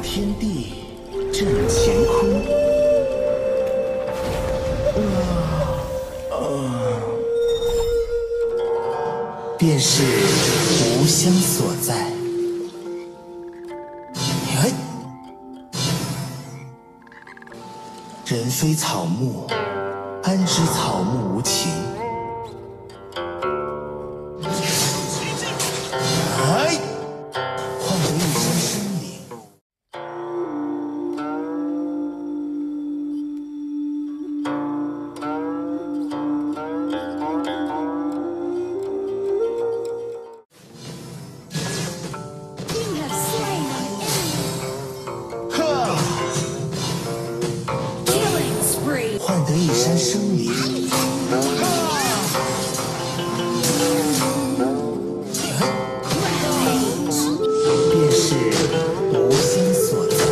天地正乾坤，便是吾乡所在。人非草木，安知草木无情？得一山生灵。便是吾心所在。